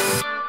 Bye.